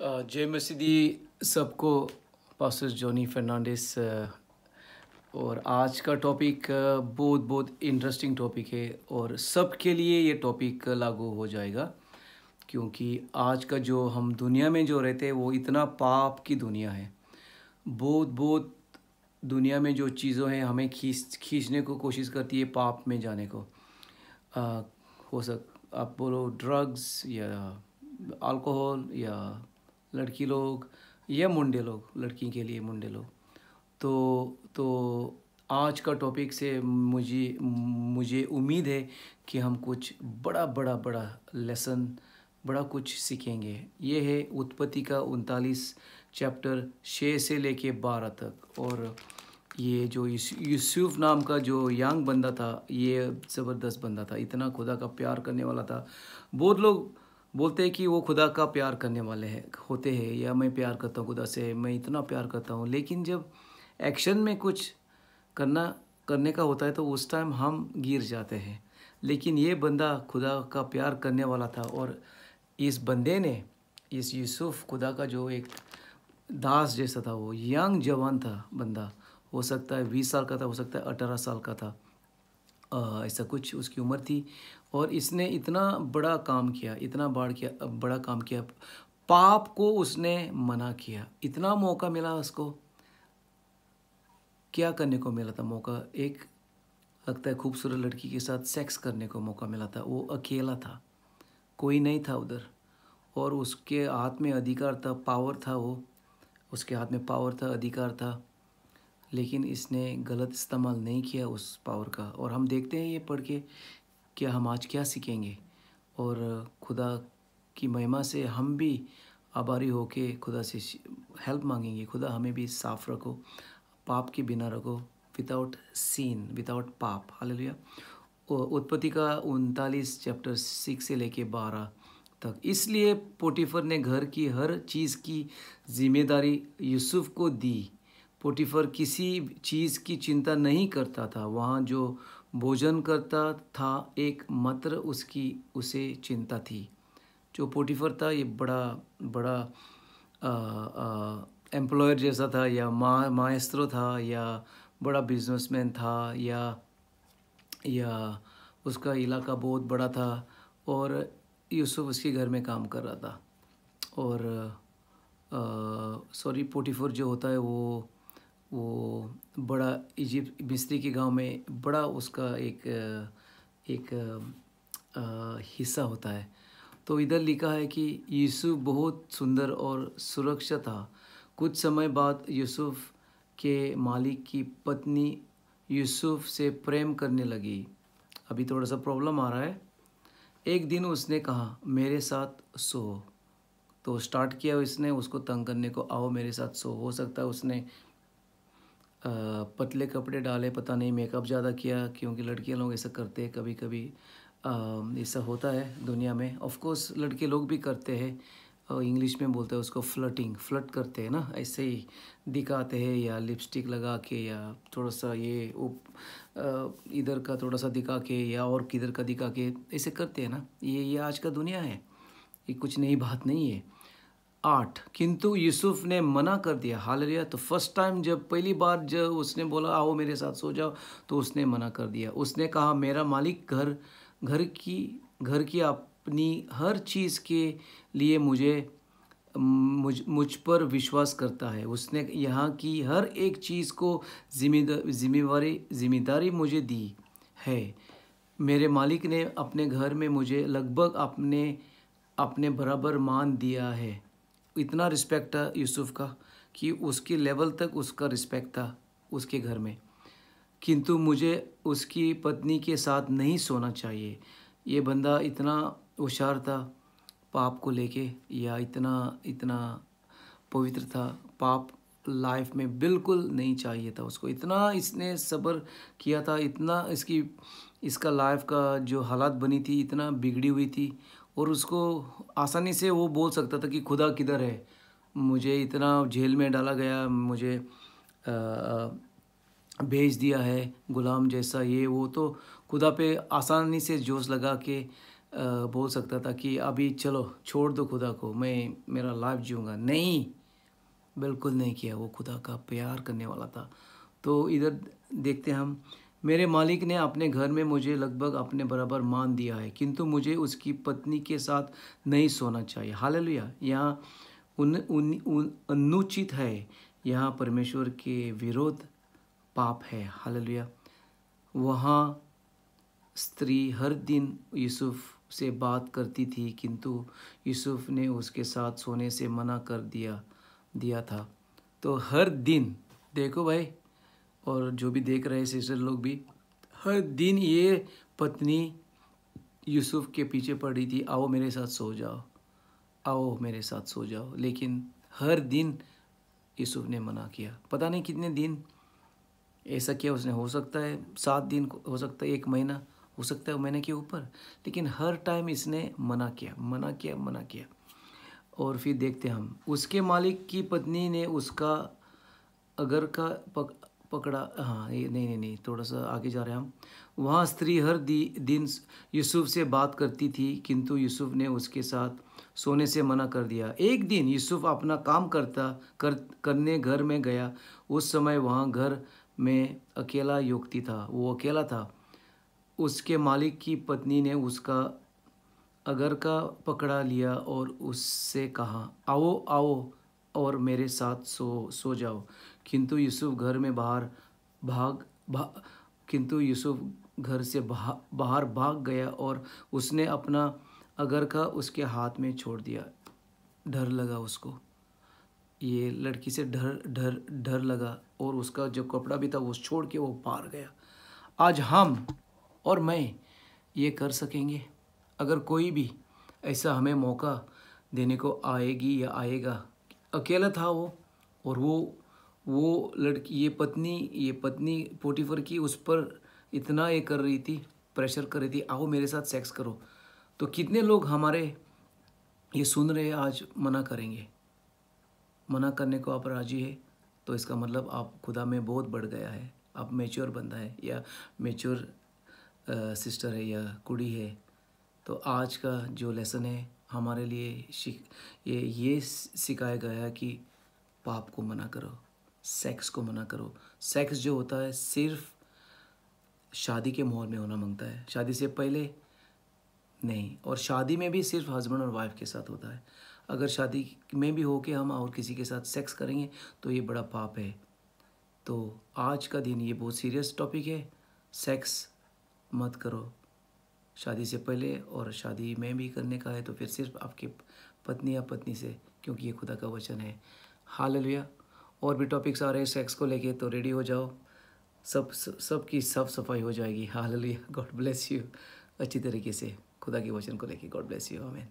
जय मसीदी सबको pastor Johnny Fernandes और आज का टॉपिक बहुत बहुत इंटरेस्टिंग टॉपिक है और सबके लिए ये टॉपिक लागू हो जाएगा क्योंकि आज का जो हम दुनिया में जो रहते हैं वो इतना पाप की दुनिया है। बहुत बहुत दुनिया में जो चीज़ों हैं हमें खींच खींचने को कोशिश करती है पाप में जाने को। आ, हो सक आप बोलो ड्रग्स या अल्कोहल या लड़की लोग या मुंडे लोग, लड़की के लिए मुंडे लोग। तो तो आज का टॉपिक से मुझे मुझे उम्मीद है कि हम कुछ बड़ा बड़ा बड़ा लेसन बड़ा कुछ सीखेंगे। ये है उत्पत्ति का उनतालीस चैप्टर छः से लेके बारह तक। और ये जो यूसुफ नाम का जो यंग बंदा था, ये ज़बरदस्त बंदा था। इतना खुदा का प्यार करने वाला था। बहुत लोग बोलते हैं कि वो खुदा का प्यार करने वाले हैं, होते हैं, या मैं प्यार करता हूँ, खुदा से मैं इतना प्यार करता हूँ। लेकिन जब एक्शन में कुछ करना, करने का होता है तो उस टाइम हम गिर जाते हैं। लेकिन ये बंदा खुदा का प्यार करने वाला था, और इस बंदे ने, इस यूसुफ खुदा का जो एक दास जैसा था, वो यंग जवान था बंदा। हो सकता है बीस साल का था, हो सकता है अठारह साल का था। ऐसा कुछ उसकी उम्र थी और इसने इतना बड़ा काम किया, इतना बाढ़ किया बड़ा काम किया, पाप को उसने मना किया। इतना मौका मिला उसको। क्या करने को मिला था मौका? एक लगता है खूबसूरत लड़की के साथ सेक्स करने को मौका मिला था। वो अकेला था। कोई नहीं था उधर। और उसके हाथ में अधिकार था पावर था वो। उसके हाथ में पावर था, अधिकार था। लेकिन इसने गलत इस्तेमाल नहीं किया उस पावर का। और हम देखते हैं ये पढ़ के क्या हम आज क्या सीखेंगे। और खुदा की महिमा से हम भी आभारी होके खुदा से हेल्प मांगेंगे। खुदा हमें भी साफ़ रखो, पाप के बिना रखो विदाउट सीन विदाउट पाप। हाल लिया उत्पत्ति का उनतालीस चैप्टर सिक्स से लेके बारह तक। इसलिए पोटिफर ने घर की हर चीज़ की ज़िम्मेदारी यूसुफ को दी। पोटिफर किसी चीज़ की चिंता नहीं करता था। वहाँ जो भोजन करता था, एक मात्र उसकी, उसे चिंता थी। जो पोटिफर था, ये बड़ा बड़ा एम्प्लॉयर जैसा था या मा माएस्त्रो था या बड़ा बिजनेसमैन था या या उसका इलाका बहुत बड़ा था और यूसुफ उसके घर में काम कर रहा था। और सॉरी, पोटीफोर जो होता है वो बड़ा इजिप्ट मिस्त्री के गाँव में बड़ा उसका एक एक हिस्सा होता है। तो इधर लिखा है कि यूसुफ बहुत सुंदर और सुरक्षा था। कुछ समय बाद यूसुफ के मालिक की पत्नी यूसुफ से प्रेम करने लगी। अभी थोड़ा सा प्रॉब्लम आ रहा है। एक दिन उसने कहा, मेरे साथ सो। तो स्टार्ट किया उसने, उसको तंग करने को, आओ मेरे साथ सो। हो सकता है उसने पतले कपड़े डाले, पता नहीं मेकअप ज़्यादा किया, क्योंकि लड़कियाँ लोग ऐसा करते हैं कभी कभी ऐसा होता है दुनिया में। ऑफ़ कोर्स लड़के लोग भी करते हैं। इंग्लिश में बोलते हैं उसको फ्लटिंग फ्लट करते हैं ना? ऐसे ही दिखाते हैं या लिपस्टिक लगा के या थोड़ा सा ये उप इधर का थोड़ा सा दिखा के या और किधर का दिखा के ऐसे करते हैं ना? ये ये आज का दुनिया है। ये कुछ नई बात नहीं है। आठ। किंतु यूसुफ ने मना कर दिया हाल तो फ़र्स्ट टाइम जब पहली बार जब उसने बोला, आओ मेरे साथ सो जाओ तो उसने मना कर दिया। उसने कहा, मेरा मालिक घर घर की घर की अपनी हर चीज़ के लिए मुझे, मुझ मुझ पर विश्वास करता है। उसने यहाँ की हर एक चीज़ को ज़िम्मेदारी ज़िम्मेदारी मुझे दी है। मेरे मालिक ने अपने घर में मुझे लगभग अपने अपने बराबर मान दिया है। इतना रिस्पेक्ट था यूसुफ का कि उसके लेवल तक उसका रिस्पेक्ट था उसके घर में। किंतु मुझे उसकी पत्नी के साथ नहीं सोना चाहिए। ये बंदा इतना होशियार था पाप को लेके या इतना इतना पवित्र था, पाप लाइफ में बिल्कुल नहीं चाहिए था उसको। इतना इसने सब्र किया था, इतना इसकी, इसका लाइफ का जो हालात बनी थी, इतना बिगड़ी हुई थी और उसको आसानी से वो बोल सकता था कि खुदा किधर है। मुझे इतना जेल में डाला गया, मुझे भेज दिया है गुलाम जैसा ये वो। तो खुदा पे आसानी से जोश लगा के बोल सकता था कि अभी चलो, छोड़ दो खुदा को, मैं, मेरा लाइफ जीऊँगा। नहीं, बिल्कुल नहीं किया वो खुदा का प्यार करने वाला था। तो इधर देखते हम मेरे मालिक ने अपने घर में मुझे लगभग अपने बराबर मान दिया है किंतु मुझे उसकी पत्नी के साथ नहीं सोना चाहिए। हाल यहाँ उन, उन, उन अनुचित है। यहाँ परमेश्वर के विरोध पाप है। हाल वहाँ स्त्री हर दिन यूसुफ से बात करती थी किंतु यूसुफ ने उसके साथ सोने से मना कर दिया दिया था। तो हर दिन देखो भाई और जो भी देख रहे सिस्टर लोग भी, हर दिन ये पत्नी यूसुफ के पीछे पड़ थी, आओ मेरे साथ सो जाओ, आओ मेरे साथ सो जाओ। लेकिन हर दिन यूसुफ ने मना किया। पता नहीं कितने दिन, ऐसा किया उसने हो सकता है? सात दिन हो सकता है, एक महीना हो सकता है महीने के ऊपर। लेकिन हर टाइम इसने मना किया मना किया मना किया। और फिर देखते हम, उसके मालिक की पत्नी ने उसका अगर का पकड़ा हाँ ये नहीं नहीं नहीं, थोड़ा सा आगे जा रहे हैं हम। वहाँ स्त्री हर दी, दिन यूसुफ से बात करती थी, किंतु यूसुफ ने उसके साथ सोने से मना कर दिया। एक दिन यूसुफ अपना काम करता, कर, करने घर में गया। उस समय वहाँ घर में अकेला युक्ति था, वो अकेला था। उसके मालिक की पत्नी ने उसका अगर का पकड़ा लिया और उससे कहा, आओ आओ और मेरे साथ सो सो जाओ। किंतु यूसुफ घर में बाहर भाग, भा, किंतु यूसुफ घर से बाहर भाग गया और उसने अपना अगर का उसके हाथ में छोड़ दिया। डर लगा उसको। ये लड़की से डर डर डर लगा और उसका जो कपड़ा भी था वो छोड़ के वो पार गया। आज हम और मैं ये कर सकेंगे। अगर कोई भी ऐसा हमें मौका देने को आएगी या आएगा, अकेला था वो और वो वो लड़की, ये पत्नी ये पत्नी पोटीफर की उस पर इतना ये कर रही थी प्रेशर कर रही थी, आओ मेरे साथ सेक्स करो। तो कितने लोग हमारे ये सुन रहे आज मना करेंगे? मना करने को आप राज़ी है? तो इसका मतलब आप खुदा में बहुत बढ़ गया है। आप मेच्योर बंदा है या मेच्योर सिस्टर है या कुड़ी है तो आज का जो लेसन है, हमारे लिए ये ये सिखाया गया कि पाप को मना करो। सेक्स को मना करो। सेक्स जो होता है, सिर्फ़ शादी के माहौल में होना माँगता है। शादी से पहले नहीं, और शादी में भी सिर्फ़ हस्बैंड और वाइफ के साथ होता है। अगर शादी में भी हो के हम और किसी के साथ सेक्स करेंगे तो ये बड़ा पाप है। तो आज का दिन ये बहुत सीरियस टॉपिक है। सेक्स मत करो। शादी से पहले और शादी में भी करने का है तो फिर सिर्फ़ आपके पत्नी या पत्नी से, क्योंकि ये खुदा का वचन है। हाल और भी टॉपिक्स आ रहे हैं सेक्स को लेके तो रेडी हो जाओ। सब सब की साफ़ सफ़ाई हो जाएगी। हाल गॉड ब्लेस यू अच्छी तरीके से खुदा के वचन को लेके गॉड ब्लेस यू हमें